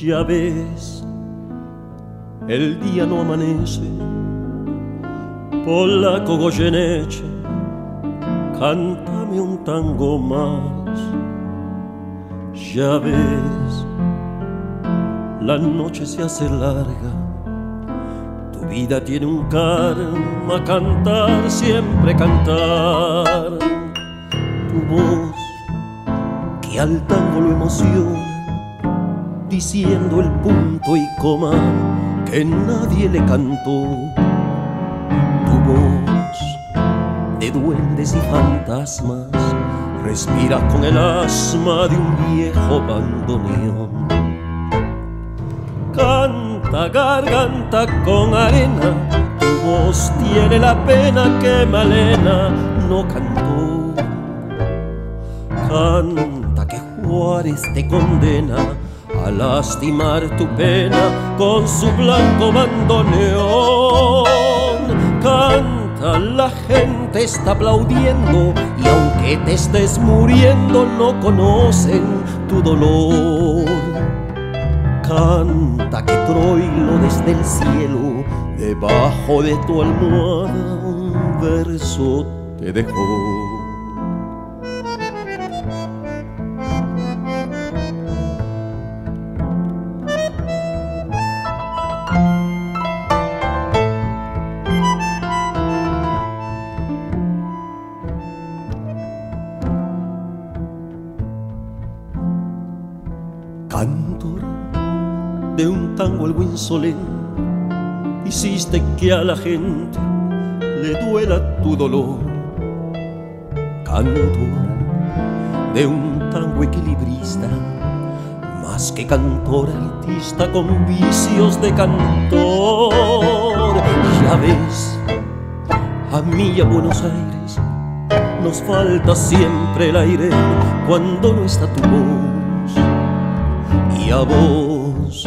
Ya ves, el día no amanece. Polaco Goyeneche, cántame un tango más. Ya ves, la noche se hace larga. Tu vida tiene un karma, cantar, siempre cantar. Tu voz que al tango lo emociona diciendo el punto y coma que nadie le cantó. Tu voz de duendes y fantasmas respira con el asma de un viejo bandoneón. Canta garganta con arena, tu voz tiene la pena que Malena no cantó. Canta que Juárez te condena a lastimar tu pena con su blanco bandoneón. Canta, la gente está aplaudiendo y aunque te estés muriendo no conocen tu dolor. Canta que Troilo desde el cielo, debajo de tu almohada, un verso te dejó. Cantor de un tango algo insolente, hiciste que a la gente le duela tu dolor. Cantor de un tango equilibrista, más que cantor artista con vicios de cantor. Ya ves, a mí a Buenos Aires nos falta siempre el aire cuando no está tu voz a vos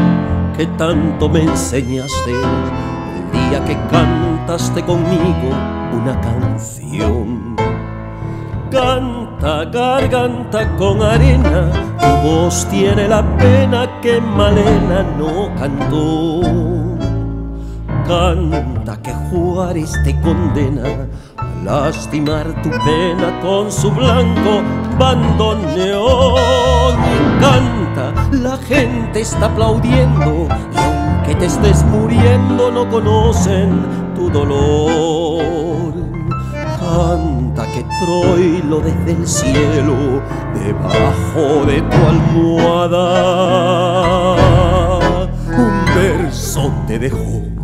que tanto me enseñaste el día que cantaste conmigo una canción. Canta garganta con arena, tu voz tiene la pena que Malena no cantó. Canta que Juárez te condena a lastimar tu pena con su blanco bandoneón. La gente está aplaudiendo y aunque te estés muriendo no conocen tu dolor. Canta que Troilo desde el cielo, debajo de tu almohada, un verso te dejó.